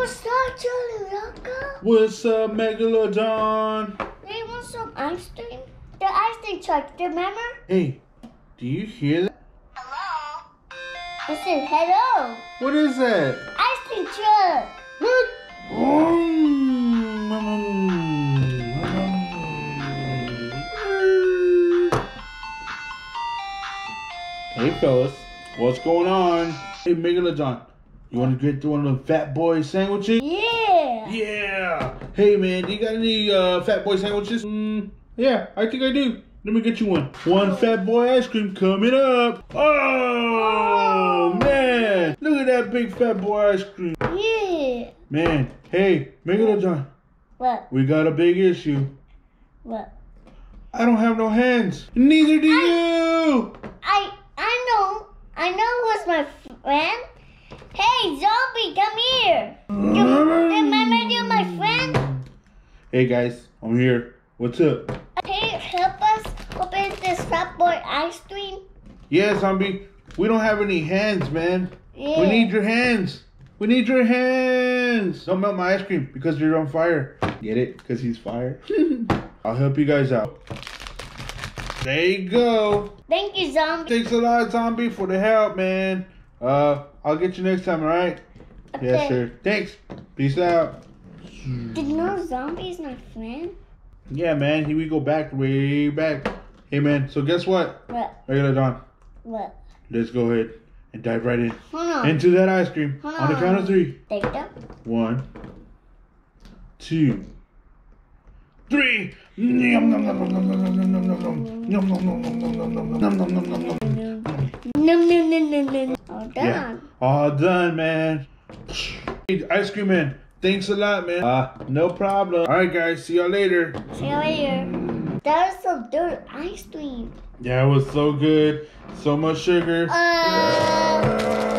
what's up, Charlie Rocco? What's up, Megalodon? They want some ice cream? The ice cream truck, remember? Hey, do you hear that? Hello? I said hello. What is that? Ice cream truck. What? Hey fellas, what's going on? Hey Megalodon, you want to get to one of the Fat Boy sandwiches? Yeah. Yeah. Hey man, do you got any uh, Fat Boy sandwiches? Mm, yeah, I think I do. Let me get you one. One Fat Boy ice cream coming up. Oh man, look at that big Fat Boy ice cream. Yeah. Man, hey make it Megalodon, What? we got a big issue. What? I don't have no hands. Neither do you. I I know. I know who's my friend. Hey, zombie, come here. You, remember you're my friend? Hey guys, I'm here. What's up? Hey, help us open this Fat Boy ice cream. Yeah, zombie. We don't have any hands, man. Yeah. We need your hands. We need your hands. Don't melt my ice cream because you're on fire. Get it? Because he's fire. I'll help you guys out. There you go. Thank you, zombie. Thanks a lot, zombie, for the help, man. Uh, I'll get you next time, all right? Yes, Okay. sir. Thanks. Peace out. Did you know zombie is my friend? Yeah, man. Here we go back, way back. Hey, man. So guess what? What? Megalodon. What? Let's go ahead and dive right in on. into that ice cream Hold on the on. count of three. Take that. One, two, three. Yum, nom, nom, nom, nom, nom, nom, nom, nom, nom. Yum, nom, nom, nom, nom, nom, nom, nom, nom, nom, nom, nom, nom. All done. Yeah. All done, man. Ice cream man. Thanks a lot, man. Uh, no problem. All right, guys. See y'all later. See you later. That was some dirt ice cream. Yeah, it was so good. So much sugar. Uh.